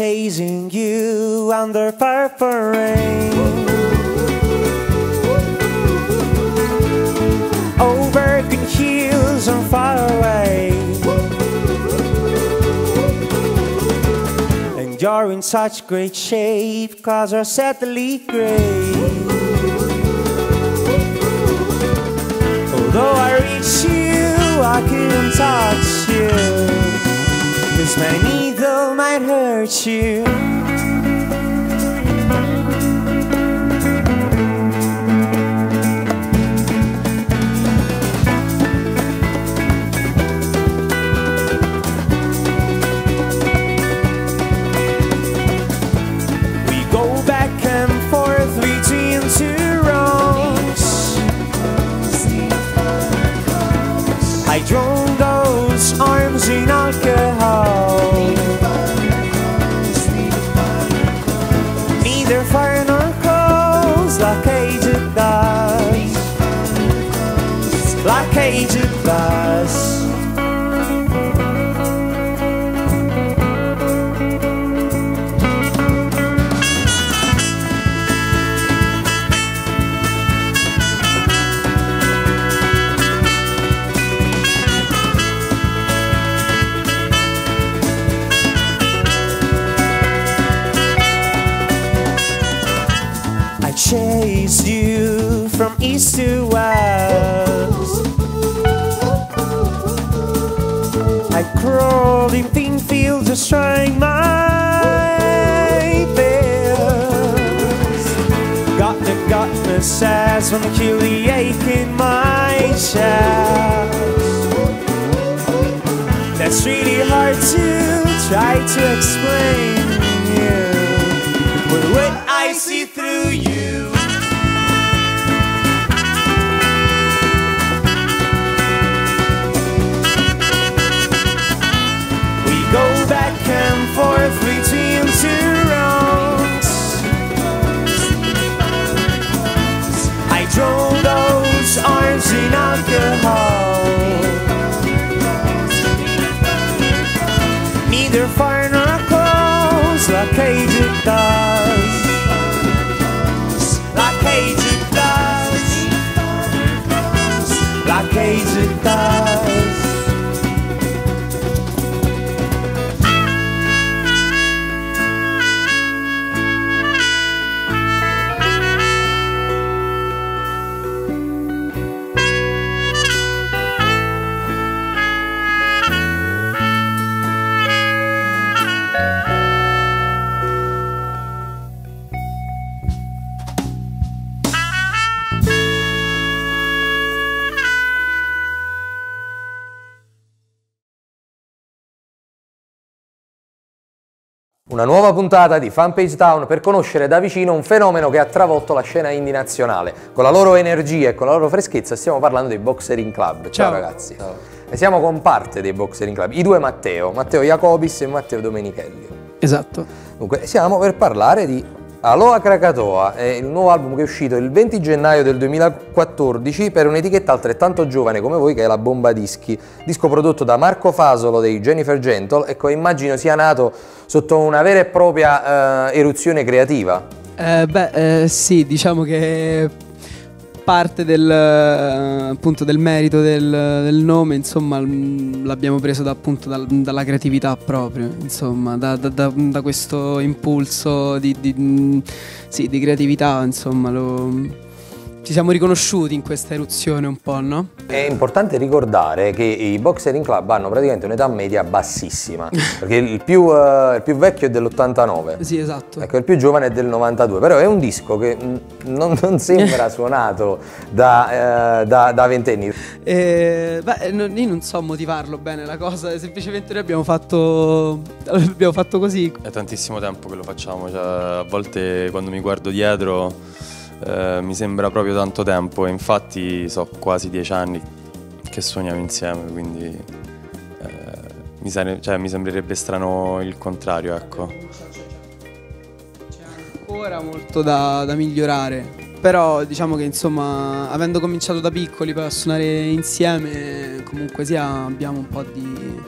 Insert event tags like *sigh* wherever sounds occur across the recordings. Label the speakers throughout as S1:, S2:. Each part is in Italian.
S1: chasing you under purple rain. Over green hills and far away. And you're in such great shape, cause you're sadly gray. 而起。Trying my best. Got the gut massage from the kill the ache in my chest. That's really hard to try to explain. You. But when I see through you. 可以知道。
S2: Una nuova puntata di Fanpage Town per conoscere da vicino un fenomeno che ha travolto la scena indie nazionale. Con la loro energia e con la loro freschezza stiamo parlando dei Boxering Club. Ciao,
S3: Ciao.
S2: ragazzi. E siamo con parte dei Boxering Club, i due Matteo, Matteo Jacobis e Matteo Domenichelli.
S3: Esatto.
S2: Dunque, siamo per parlare di Aloha Krakatoa, è il nuovo album che è uscito il 20 gennaio del 2014 per un'etichetta altrettanto giovane come voi che è la Bomba Dischi, disco prodotto da Marco Fasolo dei Jennifer Gentle e che immagino sia nato sotto una vera e propria eh, eruzione creativa.
S3: Eh, beh, eh, sì, diciamo che parte del, eh, appunto, del merito del, del nome, insomma, l'abbiamo preso da, appunto dal- dalla creatività proprio, insomma, da, da- da- questo impulso di, di- sì, di creatività, insomma, lo- ci siamo riconosciuti in questa eruzione un po', no?
S2: È importante ricordare che i Boxering Club hanno praticamente un'età media bassissima, *laughs* perché il più, eh, il più vecchio è dell'89.
S3: Sì, esatto.
S2: Ecco, il più giovane è del 92, però è un disco che non, non sembra *laughs* suonato da, eh, da- da ventenni.
S3: Eh, beh, non- io non so motivarlo bene la cosa, semplicemente noi abbiamo fatto, abbiamo fatto così.
S4: È tantissimo tempo che lo facciamo, cioè, a volte quando mi guardo dietro eh, mi sembra proprio tanto tempo e infatti so quasi dieci anni che suoniamo insieme, quindi eh, mi, sare- cioè, mi sembrerebbe strano il contrario, ecco.
S3: C'è ancora molto da, da migliorare. Però diciamo che insomma, avendo cominciato da piccoli poi a suonare insieme, comunque sia abbiamo un po' di,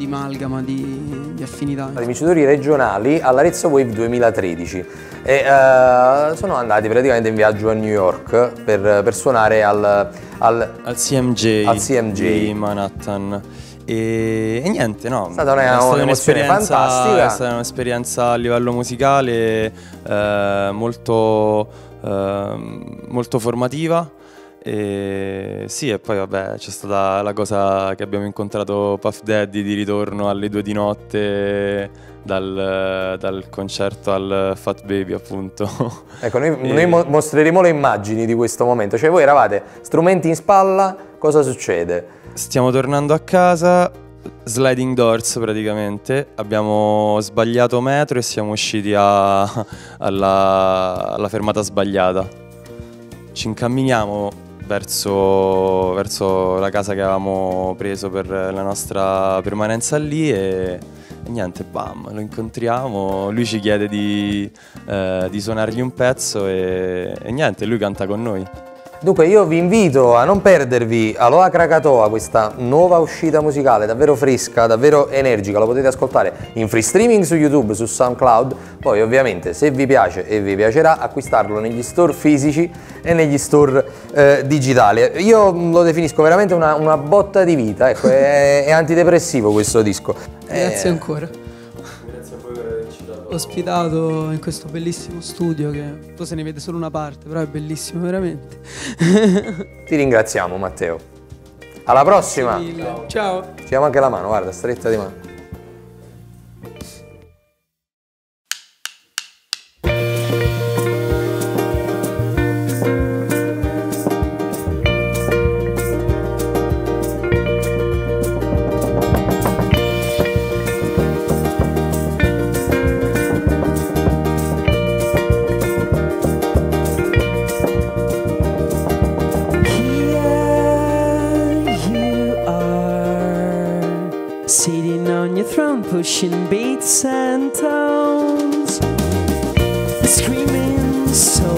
S5: di amalgama di, di affinità.
S2: Dei vincitori regionali all'Arezzo Wave 2013 e eh, sono andati praticamente in viaggio a New York per, per suonare al, al,
S4: Al CMJ,
S2: Al CMJ.
S4: di Manhattan. E, e niente, no.
S2: È stata una-
S4: stata
S2: un'emozione
S4: un'esperienza-
S2: fantastica.
S4: È stata un'esperienza a livello musicale eh, molto, ehm, molto formativa. E sì, e poi vabbè, c'è stata la cosa che abbiamo incontrato Puff Daddy di ritorno alle due di notte dal, dal concerto al Fat Baby, appunto. *laughs*
S2: Ecco, noi,
S4: E-
S2: noi mo- mostreremo le immagini di questo momento. Cioè, voi eravate strumenti in spalla, cosa succede?
S4: Stiamo tornando a casa, sliding doors praticamente, abbiamo sbagliato metro e siamo usciti a- alla, alla fermata sbagliata. Ci incamminiamo verso, verso la casa che avevamo preso per la nostra permanenza lì e, e niente, bam, lo incontriamo, lui ci chiede di, eh, di suonargli un pezzo e, e niente, lui canta con noi.
S2: Dunque io vi invito a non perdervi Aloha Krakatoa, questa nuova uscita musicale davvero fresca, davvero energica, lo potete ascoltare in free streaming su YouTube, su SoundCloud, poi ovviamente se vi piace e vi piacerà acquistarlo negli store fisici e negli store eh, digitali. Io mm, lo definisco veramente una, una botta di vita, ecco, è, è antidepressivo questo disco.
S5: Grazie
S2: Eh,
S5: ancora. Ospitato in questo bellissimo studio che poi se ne vede solo una parte, però è bellissimo veramente. *laughs*
S2: Ti ringraziamo Matteo. Alla prossima!
S5: Mille. Ciao.
S2: Ci diamo anche la mano, guarda, stretta di mano.
S3: Sitting on your throne, pushing beats and tones, screaming so.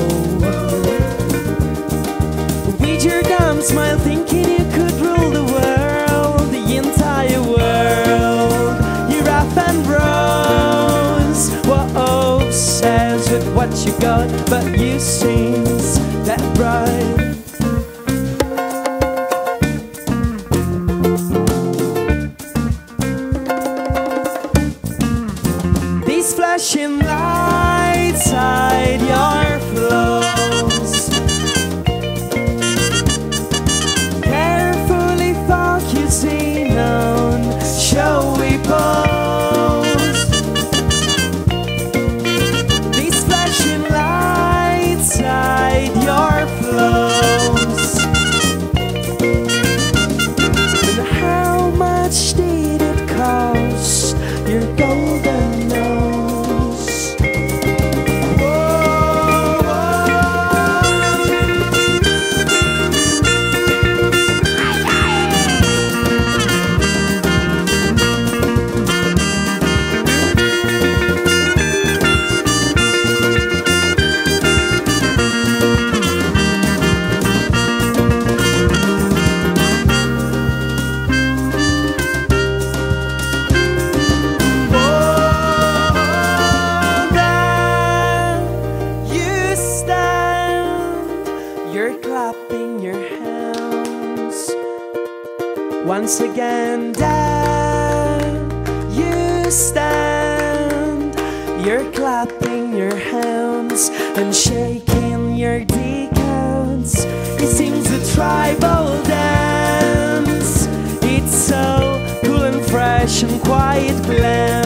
S3: With your gum smile, thinking you could rule the world, the entire world. You're up and rose. Whoa, says with what you got, but you seems that bright. You're clapping your hands. Once again, there you stand, you're clapping your hands and shaking your decans. It seems a tribal dance. It's so cool and fresh and quiet blend.